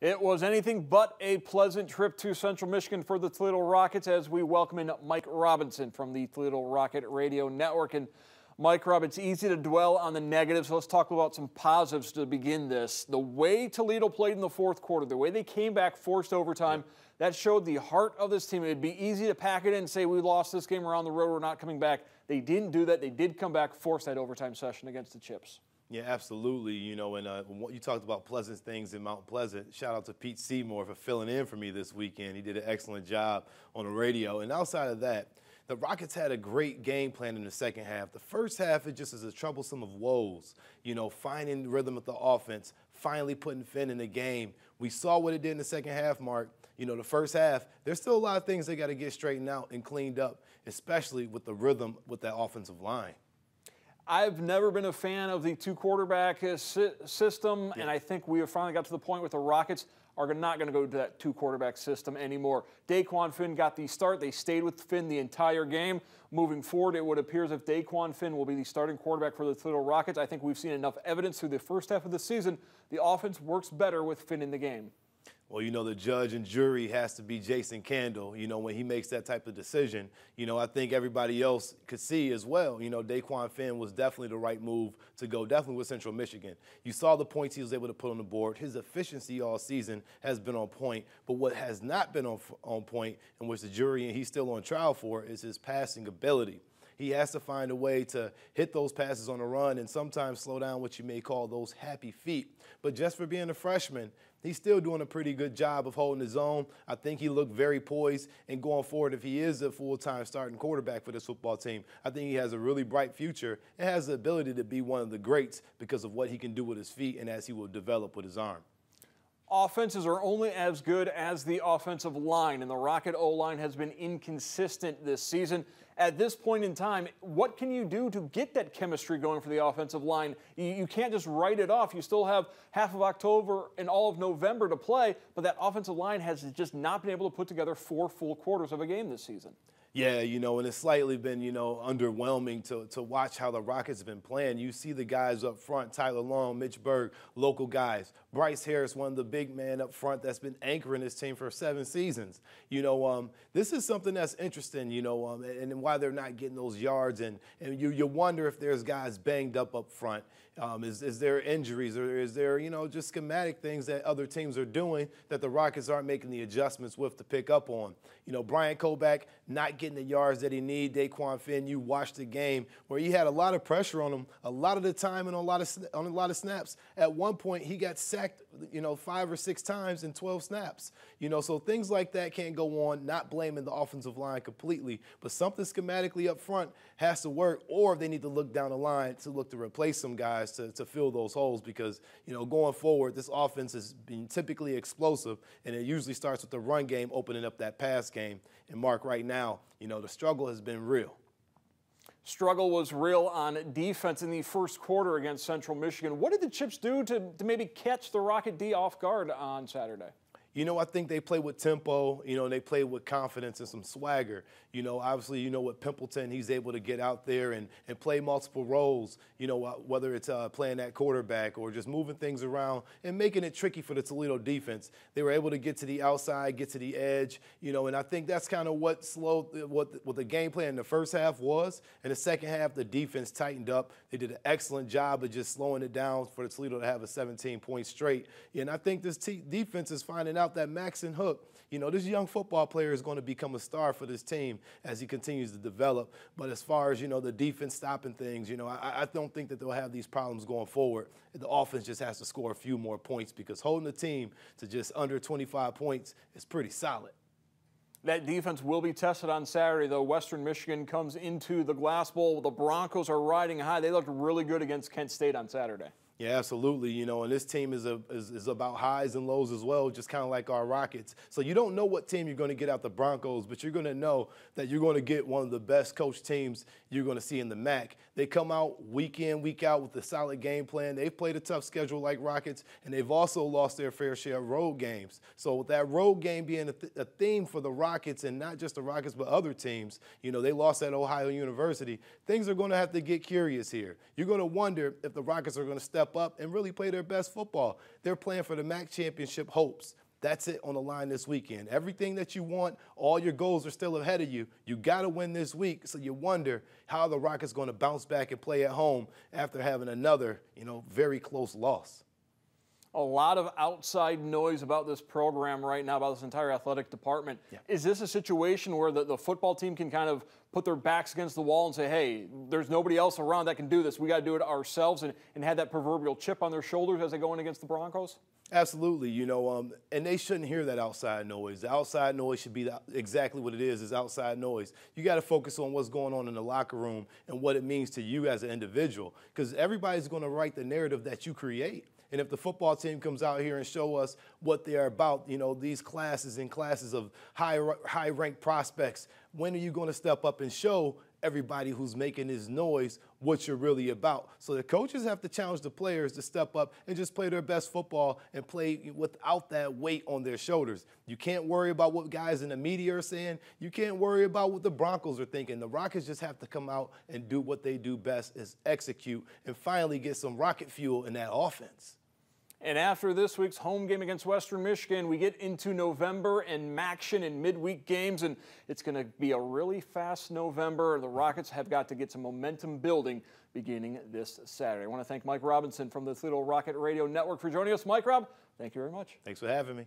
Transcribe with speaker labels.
Speaker 1: It was anything but a pleasant trip to Central Michigan for the Toledo Rockets as we welcome in Mike Robinson from the Toledo Rocket Radio Network. And Mike Rob, it's easy to dwell on the negatives. Let's talk about some positives to begin this. The way Toledo played in the fourth quarter, the way they came back, forced overtime, that showed the heart of this team. It'd be easy to pack it in and say we lost this game around the road, we're not coming back. They didn't do that. They did come back, force that overtime session against the Chips.
Speaker 2: Yeah, absolutely. You know, and uh, you talked about pleasant things in Mount Pleasant. Shout out to Pete Seymour for filling in for me this weekend. He did an excellent job on the radio. And outside of that, the Rockets had a great game plan in the second half. The first half, it just is a troublesome of woes. You know, finding rhythm with the offense, finally putting Finn in the game. We saw what it did in the second half, Mark. You know, the first half, there's still a lot of things they got to get straightened out and cleaned up, especially with the rhythm with that offensive line.
Speaker 1: I've never been a fan of the two quarterback uh, system, yeah. and I think we have finally got to the point with the Rockets are not going to go to that two quarterback system anymore. Dequan Finn got the start. They stayed with Finn the entire game. Moving forward, it would appear as if Dequan Finn will be the starting quarterback for the Toledo Rockets. I think we've seen enough evidence through the first half of the season. The offense works better with Finn in the game.
Speaker 2: Well, you know, the judge and jury has to be Jason Candle, you know, when he makes that type of decision. You know, I think everybody else could see as well, you know, Dequan Finn was definitely the right move to go, definitely with Central Michigan. You saw the points he was able to put on the board. His efficiency all season has been on point, but what has not been on, on point, and which the jury and he's still on trial for, is his passing ability he has to find a way to hit those passes on the run and sometimes slow down what you may call those happy feet. But just for being a freshman, he's still doing a pretty good job of holding his own. I think he looked very poised and going forward, if he is a full-time starting quarterback for this football team, I think he has a really bright future and has the ability to be one of the greats because of what he can do with his feet and as he will develop with his arm.
Speaker 1: Offenses are only as good as the offensive line, and the Rocket O line has been inconsistent this season. At this point in time, what can you do to get that chemistry going for the offensive line? You, you can't just write it off. You still have half of October and all of November to play, but that offensive line has just not been able to put together four full quarters of a game this season.
Speaker 2: Yeah, you know, and it's slightly been, you know, underwhelming to, to watch how the Rockets have been playing. You see the guys up front, Tyler Long, Mitch Berg, local guys. Bryce Harris, one of the big men up front that's been anchoring this team for seven seasons. You know, um, this is something that's interesting, you know, um, and, and, why they're not getting those yards. And, and you, you wonder if there's guys banged up up front. Um, is, is there injuries or is there, you know, just schematic things that other teams are doing that the Rockets aren't making the adjustments with to pick up on? You know, Brian Koback not getting the yards that he need. Dequan Finn, you watched the game where he had a lot of pressure on him a lot of the time and a lot of, on a lot of snaps. At one point, he got sacked, you know, five or six times in 12 snaps. You know, so things like that can't go on, not blaming the offensive line completely, but something schematically up front has to work, or they need to look down the line to look to replace some guys to, to fill those holes because, you know, going forward, this offense has been typically explosive, and it usually starts with the run game opening up that pass game. And Mark, right now, you know, the struggle has been real.
Speaker 1: Struggle was real on defense in the first quarter against Central Michigan. What did the Chips do to, to maybe catch the Rocket D off guard on Saturday?
Speaker 2: You know, I think they play with tempo, you know, and they play with confidence and some swagger. You know, obviously, you know, with Pimpleton, he's able to get out there and, and play multiple roles, you know, whether it's uh, playing that quarterback or just moving things around and making it tricky for the Toledo defense. They were able to get to the outside, get to the edge, you know, and I think that's kind of what slowed what, what the game plan in the first half was. In the second half, the defense tightened up. They did an excellent job of just slowing it down for the Toledo to have a 17 point straight. And I think this defense is finding out that Maxen Hook, you know, this young football player is going to become a star for this team as he continues to develop. But as far as, you know, the defense stopping things, you know, I, I don't think that they'll have these problems going forward. The offense just has to score a few more points because holding the team to just under 25 points is pretty solid.
Speaker 1: That defense will be tested on Saturday, though. Western Michigan comes into the Glass Bowl. The Broncos are riding high. They looked really good against Kent State on Saturday.
Speaker 2: Yeah, absolutely. You know, and this team is, a, is, is about highs and lows as well, just kind of like our Rockets. So you don't know what team you're going to get out the Broncos, but you're going to know that you're going to get one of the best coach teams you're going to see in the MAC. They come out week in, week out with a solid game plan. They've played a tough schedule like Rockets, and they've also lost their fair share of road games. So with that road game being a, th- a theme for the Rockets, and not just the Rockets, but other teams, you know, they lost at Ohio University. Things are going to have to get curious here. You're going to wonder if the Rockets are going to step step up and really play their best football. They're playing for the MAC championship hopes. That's it on the line this weekend. Everything that you want, all your goals are still ahead of you. You got to win this week. So you wonder how the Rockets going to bounce back and play at home after having another, you know, very close loss
Speaker 1: a lot of outside noise about this program right now, about this entire athletic department. Yeah. Is this a situation where the, the football team can kind of put their backs against the wall and say, hey, there's nobody else around that can do this. We got to do it ourselves and, and have that proverbial chip on their shoulders as they go in against the Broncos?
Speaker 2: Absolutely, you know, um, and they shouldn't hear that outside noise. The outside noise should be the, exactly what it is: is outside noise. You got to focus on what's going on in the locker room and what it means to you as an individual, because everybody's going to write the narrative that you create. And if the football team comes out here and show us what they are about, you know, these classes and classes of high high ranked prospects, when are you going to step up and show everybody who's making this noise what you're really about. So the coaches have to challenge the players to step up and just play their best football and play without that weight on their shoulders. You can't worry about what guys in the media are saying. You can't worry about what the Broncos are thinking. The Rockets just have to come out and do what they do best is execute and finally get some rocket fuel in that offense.
Speaker 1: And after this week's home game against Western Michigan, we get into November and MACtion and midweek games, and it's going to be a really fast November. The Rockets have got to get some momentum building beginning this Saturday. I want to thank Mike Robinson from the Toledo Rocket Radio Network for joining us. Mike Rob, thank you very much.
Speaker 2: Thanks for having me.